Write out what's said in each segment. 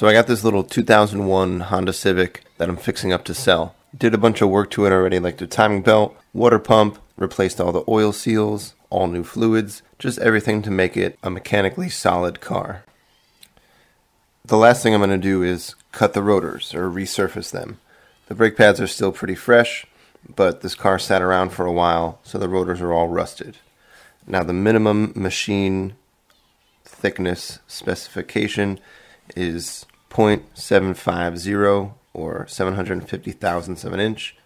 So I got this little 2001 Honda Civic that I'm fixing up to sell. Did a bunch of work to it already, like the timing belt, water pump, replaced all the oil seals, all new fluids, just everything to make it a mechanically solid car. The last thing I'm going to do is cut the rotors or resurface them. The brake pads are still pretty fresh, but this car sat around for a while, so the rotors are all rusted. Now, the minimum machine thickness specification is 0.750 or 750 thousandths of an inch.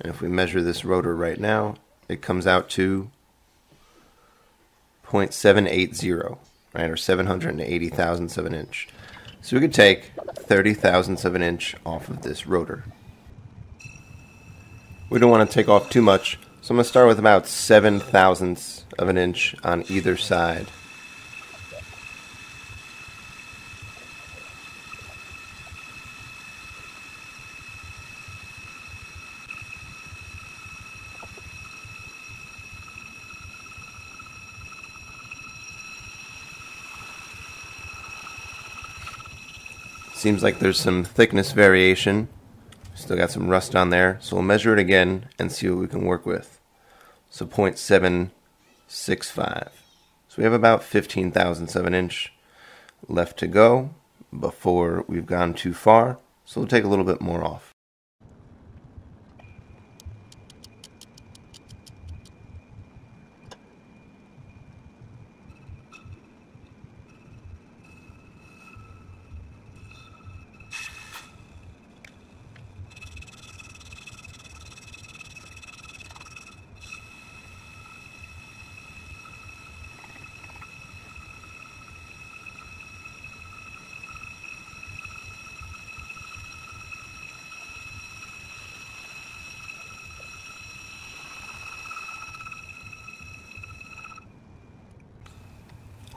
And if we measure this rotor right now, it comes out to 0.780, right, or 780 thousandths of an inch. So we could take 30 thousandths of an inch off of this rotor. We don't want to take off too much, so I'm going to start with about 7 thousandths of an inch on either side. Seems like there's some thickness variation. Still got some rust on there, so we'll measure it again and see what we can work with. So 0.765. So we have about 15 thousandths of an inch left to go before we've gone too far. So we'll take a little bit more off.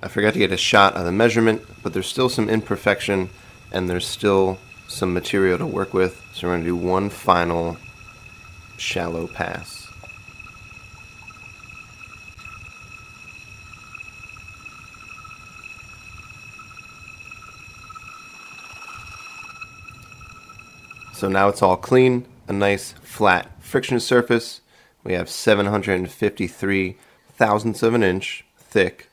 I forgot to get a shot of the measurement, but there's still some imperfection and there's still some material to work with. So we're going to do one final shallow pass. So now it's all clean, a nice flat friction surface. We have 753 thousandths of an inch thick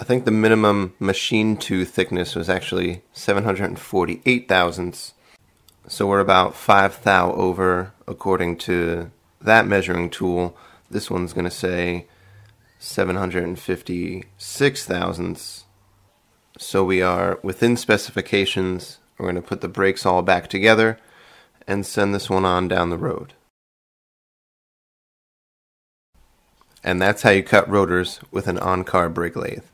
I think the minimum machine tool thickness was actually 748 thousandths. So we're about 5 thou over according to that measuring tool. This one's going to say 756 thousandths. So we are within specifications. We're going to put the brakes all back together and send this one on down the road. And that's how you cut rotors with an on-car brake lathe.